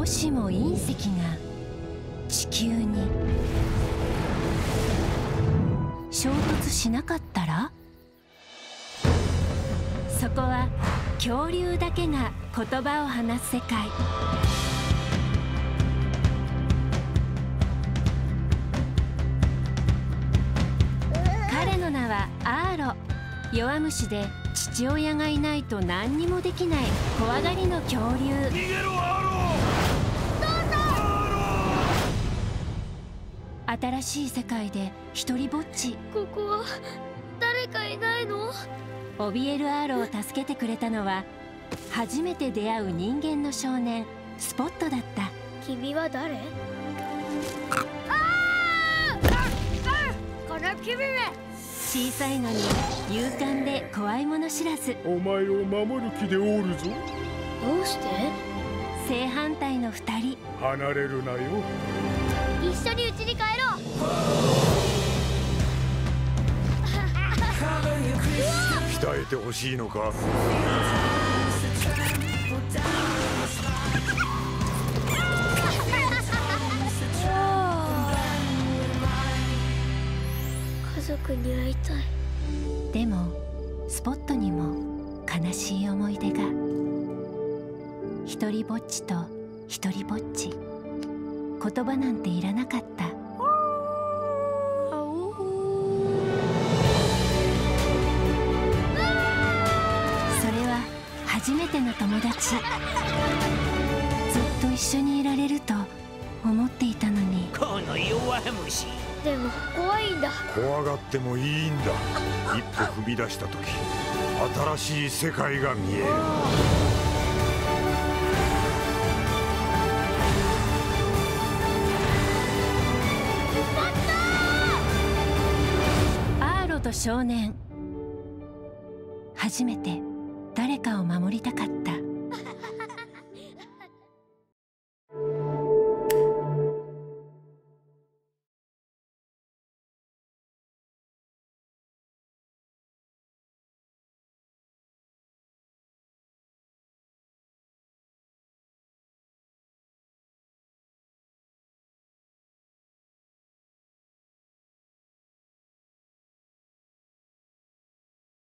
もしも隕石が地球に衝突しなかったら？そこは恐竜だけが言葉を話す世界。彼の名はアーロ。弱虫で父親がいないと何にもできない怖がりの恐竜。新しい世界で一人ぼっち。ここは誰かいないの？怯えるアーロを助けてくれたのは初めて出会う人間の少年スポットだった。君は誰？あこの君め！小さいのに勇敢で怖いもの知らず。お前を守る気でおるぞ。どうして？正反対の二人。離れるなよ一緒に家に帰ろう。鍛えてほしいのか？家族に会いたい。でもスポットにも悲しい思い出が。一人ぼっちと一人ぼっち言葉なんていらなかった。それは初めての友達。ずっと一緒にいられると思っていたのに。この弱虫。でも怖いんだ。怖がってもいいんだ。一歩踏み出した時新しい世界が見えると少年。初めて誰かを守りたかった。